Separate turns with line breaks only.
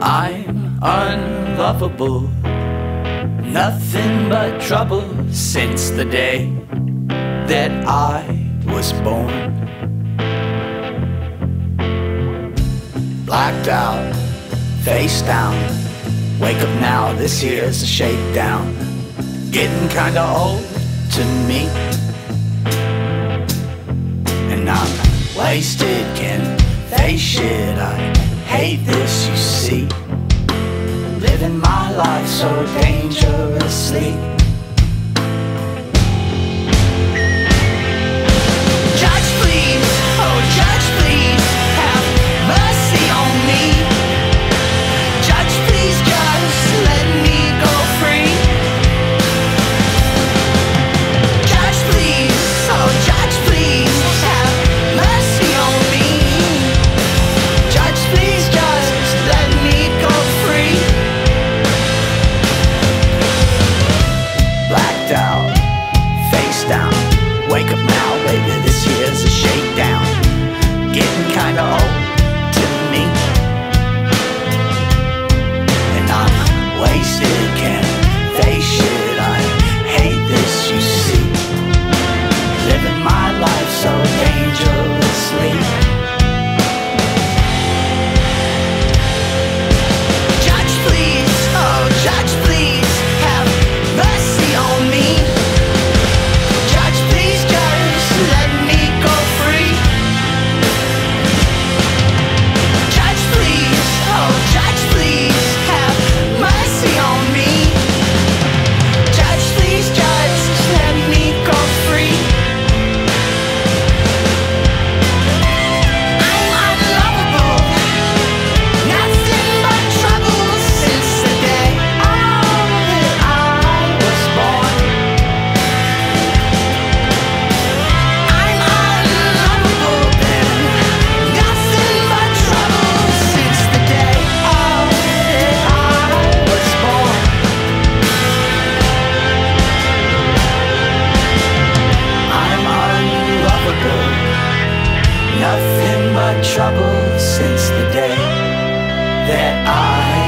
I'm unlovable. Nothing but trouble since the day that I was born. Blacked out, face down. Wake up now, this here's a shakedown. Getting kinda old to me. And I'm wasted, Can't face shit. I hate this, you see. Living my life so dangerously. nothing but trouble since the day that I